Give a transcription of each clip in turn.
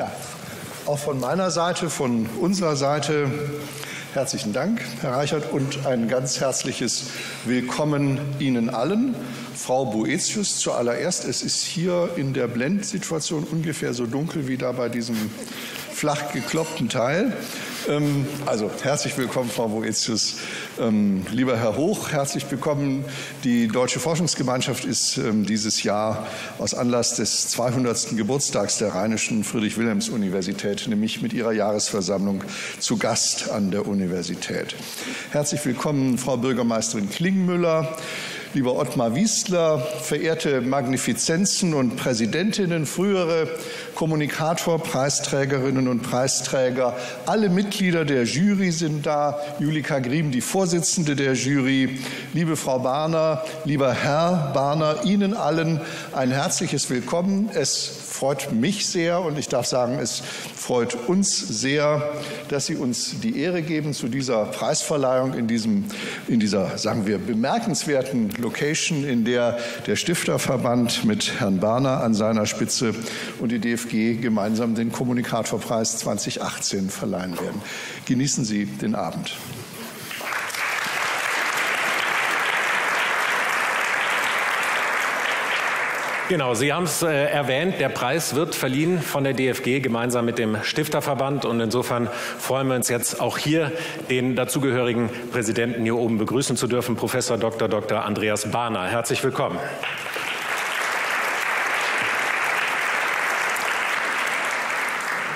Ja, auch von meiner Seite, von unserer Seite herzlichen Dank, Herr Reichert, und ein ganz herzliches Willkommen Ihnen allen. Frau Boetius zuallererst. Es ist hier in der Blendsituation ungefähr so dunkel wie da bei diesem flach gekloppten Teil. Ähm, also herzlich willkommen, Frau Boetius. Ähm, lieber Herr Hoch, herzlich willkommen. Die Deutsche Forschungsgemeinschaft ist ähm, dieses Jahr aus Anlass des 200. Geburtstags der Rheinischen Friedrich-Wilhelms-Universität, nämlich mit ihrer Jahresversammlung, zu Gast an der Universität. Herzlich willkommen, Frau Bürgermeisterin Klingmüller lieber Ottmar Wiesler, verehrte Magnifizenzen und Präsidentinnen, frühere Kommunikator, Preisträgerinnen und Preisträger, alle Mitglieder der Jury sind da, Julika Griem, die Vorsitzende der Jury, liebe Frau Barner, lieber Herr Barner, Ihnen allen ein herzliches Willkommen. Es freut mich sehr und ich darf sagen, es freut uns sehr, dass Sie uns die Ehre geben zu dieser Preisverleihung in, diesem, in dieser, sagen wir, bemerkenswerten Location, in der der Stifterverband mit Herrn Barner an seiner Spitze und die DFG gemeinsam den Kommunikatorpreis 2018 verleihen werden. Genießen Sie den Abend. Genau, Sie haben es äh, erwähnt, der Preis wird verliehen von der DFG gemeinsam mit dem Stifterverband und insofern freuen wir uns jetzt auch hier den dazugehörigen Präsidenten hier oben begrüßen zu dürfen, Professor Dr. Dr. Andreas Bahner. Herzlich willkommen.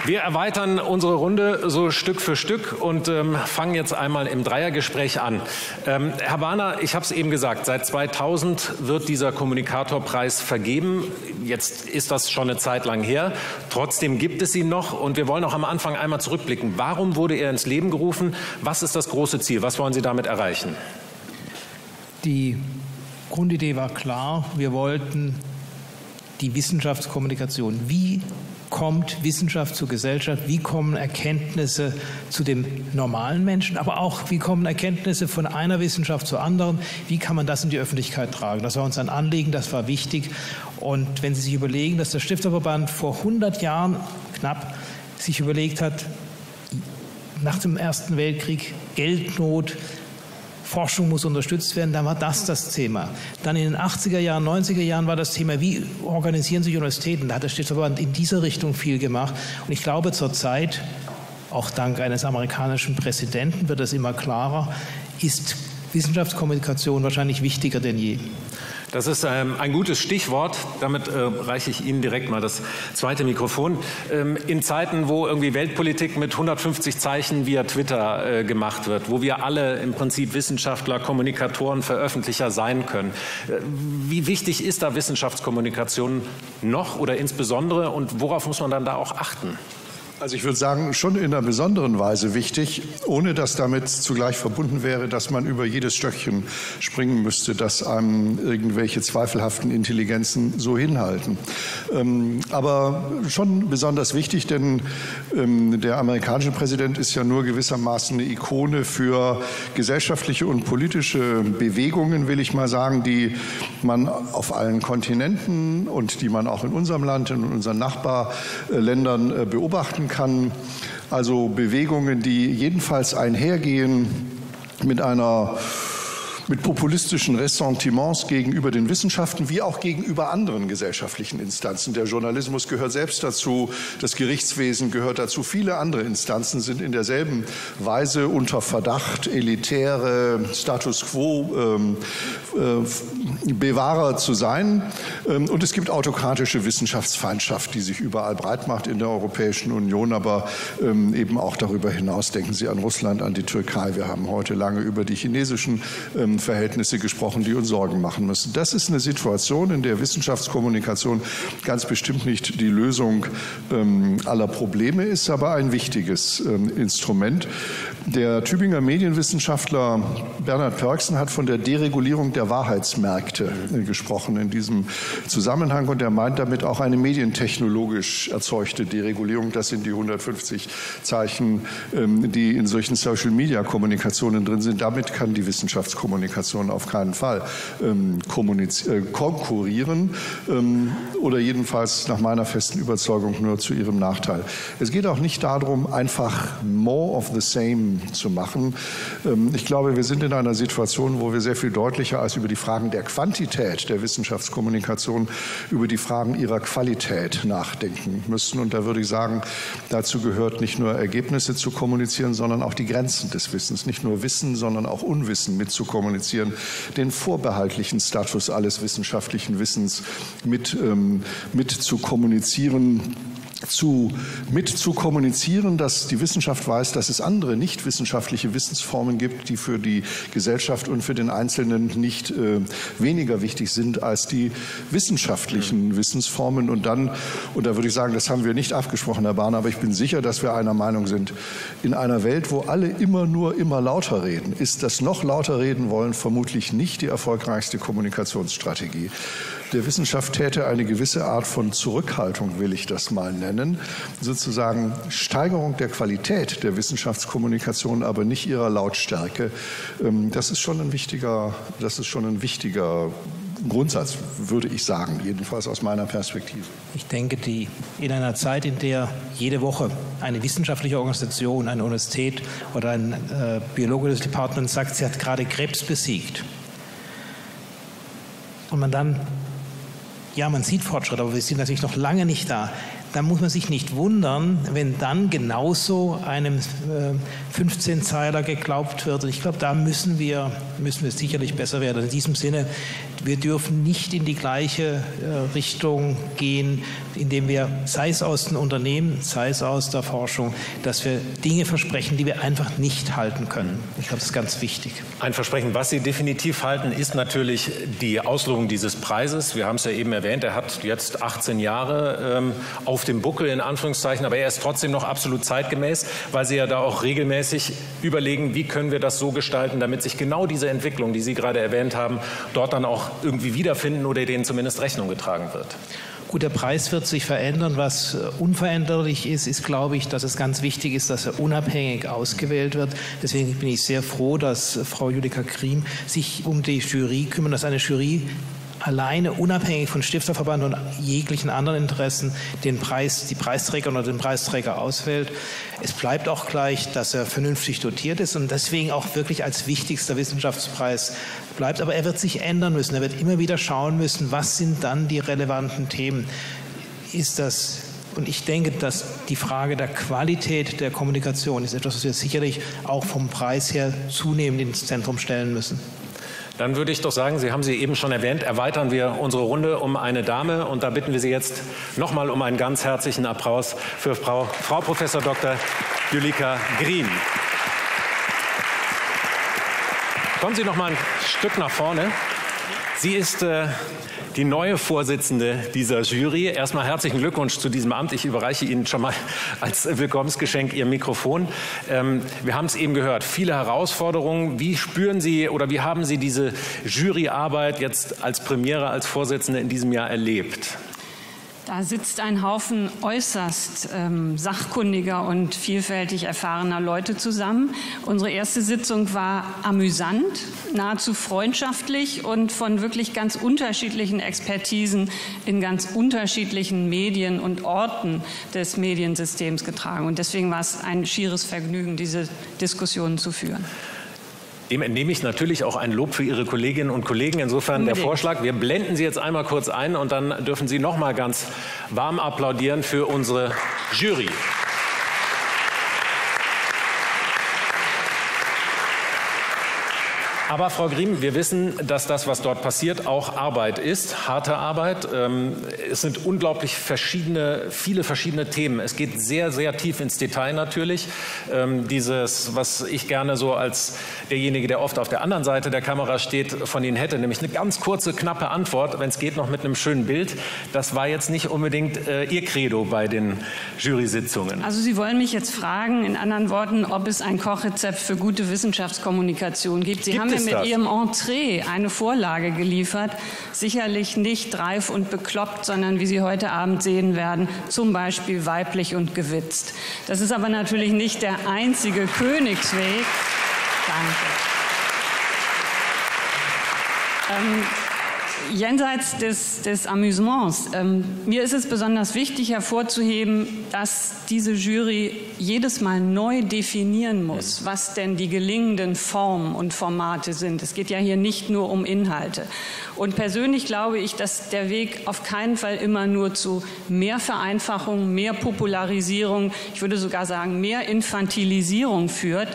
Wir erweitern unsere Runde so Stück für Stück und ähm, fangen jetzt einmal im Dreiergespräch an. Ähm, Herr Warner, ich habe es eben gesagt, seit 2000 wird dieser Kommunikatorpreis vergeben. Jetzt ist das schon eine Zeit lang her. Trotzdem gibt es ihn noch und wir wollen auch am Anfang einmal zurückblicken. Warum wurde er ins Leben gerufen? Was ist das große Ziel? Was wollen Sie damit erreichen? Die Grundidee war klar. Wir wollten die Wissenschaftskommunikation. Wie kommt Wissenschaft zur Gesellschaft, wie kommen Erkenntnisse zu dem normalen Menschen, aber auch wie kommen Erkenntnisse von einer Wissenschaft zur anderen, wie kann man das in die Öffentlichkeit tragen. Das war uns ein Anliegen, das war wichtig. Und wenn Sie sich überlegen, dass der Stifterverband vor 100 Jahren knapp sich überlegt hat, nach dem Ersten Weltkrieg Geldnot, Forschung muss unterstützt werden, dann war das das Thema. Dann in den 80er Jahren, 90er Jahren war das Thema, wie organisieren sich Universitäten? Da hat der Stifterverband in dieser Richtung viel gemacht. Und ich glaube zurzeit, auch dank eines amerikanischen Präsidenten wird das immer klarer, ist Wissenschaftskommunikation wahrscheinlich wichtiger denn je. Das ist ähm, ein gutes Stichwort. Damit äh, reiche ich Ihnen direkt mal das zweite Mikrofon. Ähm, in Zeiten, wo irgendwie Weltpolitik mit 150 Zeichen via Twitter äh, gemacht wird, wo wir alle im Prinzip Wissenschaftler, Kommunikatoren, Veröffentlicher sein können. Äh, wie wichtig ist da Wissenschaftskommunikation noch oder insbesondere und worauf muss man dann da auch achten? Also ich würde sagen, schon in einer besonderen Weise wichtig, ohne dass damit zugleich verbunden wäre, dass man über jedes Stöckchen springen müsste, dass einem irgendwelche zweifelhaften Intelligenzen so hinhalten. Ähm, aber schon besonders wichtig, denn ähm, der amerikanische Präsident ist ja nur gewissermaßen eine Ikone für gesellschaftliche und politische Bewegungen, will ich mal sagen, die man auf allen Kontinenten und die man auch in unserem Land, in unseren Nachbarländern äh, beobachten beobachten kann. Also Bewegungen, die jedenfalls einhergehen mit einer mit populistischen Ressentiments gegenüber den Wissenschaften wie auch gegenüber anderen gesellschaftlichen Instanzen. Der Journalismus gehört selbst dazu, das Gerichtswesen gehört dazu. Viele andere Instanzen sind in derselben Weise unter Verdacht, elitäre Status quo ähm, äh, Bewahrer zu sein. Ähm, und es gibt autokratische Wissenschaftsfeindschaft, die sich überall breit macht in der Europäischen Union, aber ähm, eben auch darüber hinaus. Denken Sie an Russland, an die Türkei. Wir haben heute lange über die chinesischen ähm, Verhältnisse gesprochen, die uns Sorgen machen müssen. Das ist eine Situation, in der Wissenschaftskommunikation ganz bestimmt nicht die Lösung ähm, aller Probleme ist, aber ein wichtiges ähm, Instrument. Der Tübinger Medienwissenschaftler Bernhard Pörksen hat von der Deregulierung der Wahrheitsmärkte äh, gesprochen in diesem Zusammenhang und er meint damit auch eine medientechnologisch erzeugte Deregulierung. Das sind die 150 Zeichen, ähm, die in solchen Social-Media-Kommunikationen drin sind. Damit kann die Wissenschaftskommunikation auf keinen Fall ähm, äh, konkurrieren ähm, oder jedenfalls nach meiner festen Überzeugung nur zu ihrem Nachteil. Es geht auch nicht darum, einfach more of the same zu machen. Ähm, ich glaube, wir sind in einer Situation, wo wir sehr viel deutlicher als über die Fragen der Quantität der Wissenschaftskommunikation über die Fragen ihrer Qualität nachdenken müssen. Und da würde ich sagen, dazu gehört nicht nur Ergebnisse zu kommunizieren, sondern auch die Grenzen des Wissens. Nicht nur Wissen, sondern auch Unwissen mitzukommunizieren, den vorbehaltlichen Status alles wissenschaftlichen Wissens mit, ähm, mit zu kommunizieren zu, mit zu kommunizieren, dass die Wissenschaft weiß, dass es andere nicht wissenschaftliche Wissensformen gibt, die für die Gesellschaft und für den Einzelnen nicht äh, weniger wichtig sind als die wissenschaftlichen Wissensformen. Und dann, und da würde ich sagen, das haben wir nicht abgesprochen, Herr Bahn, aber ich bin sicher, dass wir einer Meinung sind, in einer Welt, wo alle immer nur immer lauter reden, ist das noch lauter reden wollen vermutlich nicht die erfolgreichste Kommunikationsstrategie. Der Wissenschaft täte eine gewisse Art von Zurückhaltung, will ich das mal nennen, sozusagen Steigerung der Qualität der Wissenschaftskommunikation, aber nicht ihrer Lautstärke. Ähm, das ist schon ein wichtiger, das ist schon ein wichtiger Grundsatz, würde ich sagen, jedenfalls aus meiner Perspektive. Ich denke, die, in einer Zeit, in der jede Woche eine wissenschaftliche Organisation, eine Universität oder ein äh, biologisches Department sagt, sie hat gerade Krebs besiegt, und man dann ja, man sieht Fortschritt, aber wir sind natürlich noch lange nicht da. Da muss man sich nicht wundern, wenn dann genauso einem äh, 15-Zeiler geglaubt wird. Und ich glaube, da müssen wir, müssen wir sicherlich besser werden. In diesem Sinne, wir dürfen nicht in die gleiche äh, Richtung gehen, indem wir, sei es aus den Unternehmen, sei es aus der Forschung, dass wir Dinge versprechen, die wir einfach nicht halten können. Ich glaube, das ist ganz wichtig. Ein Versprechen, was Sie definitiv halten, ist natürlich die Auslobung dieses Preises. Wir haben es ja eben erwähnt, er hat jetzt 18 Jahre ähm, auf dem Buckel in Anführungszeichen, aber er ist trotzdem noch absolut zeitgemäß, weil Sie ja da auch regelmäßig überlegen, wie können wir das so gestalten, damit sich genau diese Entwicklung, die Sie gerade erwähnt haben, dort dann auch irgendwie wiederfinden oder denen zumindest Rechnung getragen wird. Gut, der Preis wird sich verändern. Was äh, unveränderlich ist, ist, glaube ich, dass es ganz wichtig ist, dass er unabhängig ausgewählt wird. Deswegen bin ich sehr froh, dass Frau Julika Kriem sich um die Jury kümmert, dass eine Jury alleine unabhängig von Stifterverband und jeglichen anderen Interessen den Preis, die Preisträger oder den Preisträger auswählt. Es bleibt auch gleich, dass er vernünftig dotiert ist und deswegen auch wirklich als wichtigster Wissenschaftspreis bleibt. Aber er wird sich ändern müssen. Er wird immer wieder schauen müssen, was sind dann die relevanten Themen. Ist das und ich denke, dass die Frage der Qualität der Kommunikation ist etwas, was wir sicherlich auch vom Preis her zunehmend ins Zentrum stellen müssen. Dann würde ich doch sagen, Sie haben sie eben schon erwähnt, erweitern wir unsere Runde um eine Dame und da bitten wir Sie jetzt nochmal um einen ganz herzlichen Applaus für Frau, Frau Professor Dr. Julika Green. Kommen Sie noch mal ein Stück nach vorne. Sie ist äh, die neue Vorsitzende dieser Jury. Erstmal herzlichen Glückwunsch zu diesem Amt. Ich überreiche Ihnen schon mal als Willkommensgeschenk Ihr Mikrofon. Ähm, wir haben es eben gehört, viele Herausforderungen. Wie spüren Sie oder wie haben Sie diese Juryarbeit jetzt als Premiere, als Vorsitzende in diesem Jahr erlebt? Da sitzt ein Haufen äußerst ähm, sachkundiger und vielfältig erfahrener Leute zusammen. Unsere erste Sitzung war amüsant, nahezu freundschaftlich und von wirklich ganz unterschiedlichen Expertisen in ganz unterschiedlichen Medien und Orten des Mediensystems getragen. Und deswegen war es ein schieres Vergnügen, diese Diskussionen zu führen. Dem entnehme ich natürlich auch ein Lob für Ihre Kolleginnen und Kollegen. Insofern Unbedingt. der Vorschlag, wir blenden Sie jetzt einmal kurz ein und dann dürfen Sie noch mal ganz warm applaudieren für unsere Jury. Aber Frau Griem, wir wissen, dass das, was dort passiert, auch Arbeit ist, harte Arbeit. Ähm, es sind unglaublich verschiedene, viele verschiedene Themen. Es geht sehr, sehr tief ins Detail natürlich. Ähm, dieses, was ich gerne so als derjenige, der oft auf der anderen Seite der Kamera steht, von Ihnen hätte, nämlich eine ganz kurze, knappe Antwort, wenn es geht, noch mit einem schönen Bild. Das war jetzt nicht unbedingt äh, Ihr Credo bei den Jury-Sitzungen. Also Sie wollen mich jetzt fragen, in anderen Worten, ob es ein Kochrezept für gute Wissenschaftskommunikation gibt. Sie gibt haben mir mit das? Ihrem Entree eine Vorlage geliefert, sicherlich nicht reif und bekloppt, sondern wie Sie heute Abend sehen werden, zum Beispiel weiblich und gewitzt. Das ist aber natürlich nicht der einzige Königsweg. Danke. Ähm, jenseits des, des Amüsements, ähm, mir ist es besonders wichtig hervorzuheben, dass diese Jury jedes Mal neu definieren muss, was denn die gelingenden Formen und Formate sind. Es geht ja hier nicht nur um Inhalte. Und persönlich glaube ich, dass der Weg auf keinen Fall immer nur zu mehr Vereinfachung, mehr Popularisierung, ich würde sogar sagen mehr Infantilisierung führt.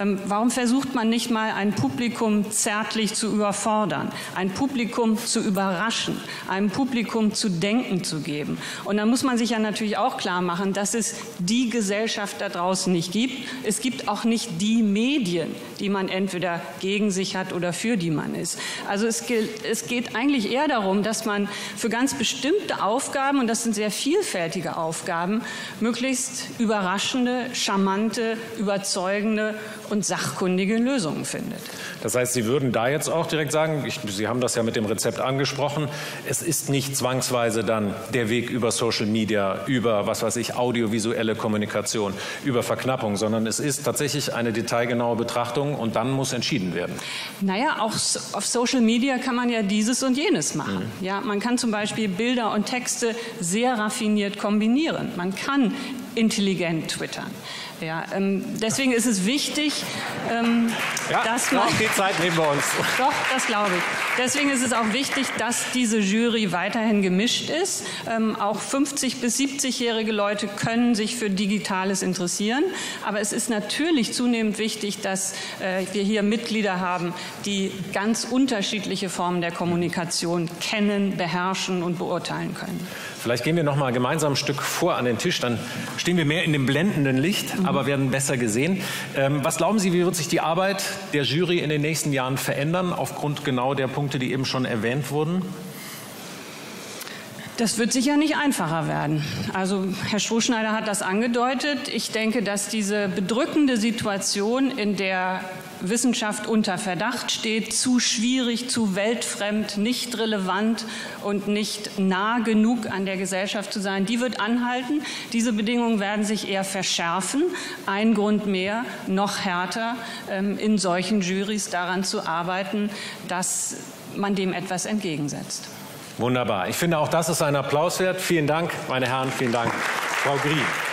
Ähm, warum versucht man nicht mal ein Publikum zärtlich zu überfordern, ein Publikum zu überraschen, einem Publikum zu denken zu geben? Und dann muss man sich ja natürlich auch klar machen, dass es die Gesellschaft da draußen nicht gibt. Es gibt auch nicht die Medien, die man entweder gegen sich hat oder für die man ist. Also es, es geht eigentlich eher darum, dass man für ganz bestimmte Aufgaben, und das sind sehr vielfältige Aufgaben, möglichst überraschende, charmante, überzeugende und sachkundige Lösungen findet. Das heißt, Sie würden da jetzt auch direkt sagen, ich, Sie haben das ja mit dem Rezept angesprochen, es ist nicht zwangsweise dann der Weg über Social Media, über, was weiß ich, audiovisuelle Kommunikation, über Verknappung, sondern es ist tatsächlich eine detailgenaue Betrachtung und dann muss entschieden werden. Naja, auch auf Social Media kann man ja dieses und jenes machen. Mhm. Ja, man kann zum Beispiel Bilder und Texte sehr raffiniert kombinieren. Man kann intelligent twittern. Ja, ähm, deswegen ist es wichtig, ähm, ja, dass man. die Zeit nehmen wir uns. Doch, das glaube ich. Deswegen ist es auch wichtig, dass diese Jury weiterhin gemischt ist. Ähm, auch 50 bis 70-jährige Leute können sich für Digitales interessieren. Aber es ist natürlich zunehmend wichtig, dass äh, wir hier Mitglieder haben, die ganz unterschiedliche Formen der Kommunikation kennen, beherrschen und beurteilen können. Vielleicht gehen wir noch mal gemeinsam ein Stück vor an den Tisch, dann stehen wir mehr in dem blendenden Licht, mhm. aber werden besser gesehen. Ähm, was glauben Sie, wie wird sich die Arbeit der Jury in den nächsten Jahren verändern, aufgrund genau der Punkte, die eben schon erwähnt wurden? Das wird sicher nicht einfacher werden. Also Herr Strohschneider hat das angedeutet. Ich denke, dass diese bedrückende Situation, in der Wissenschaft unter Verdacht steht, zu schwierig, zu weltfremd, nicht relevant und nicht nah genug an der Gesellschaft zu sein, die wird anhalten. Diese Bedingungen werden sich eher verschärfen. Ein Grund mehr, noch härter ähm, in solchen Juries daran zu arbeiten, dass man dem etwas entgegensetzt. Wunderbar. Ich finde, auch das ist ein Applaus wert. Vielen Dank, meine Herren. Vielen Dank, Frau Grien.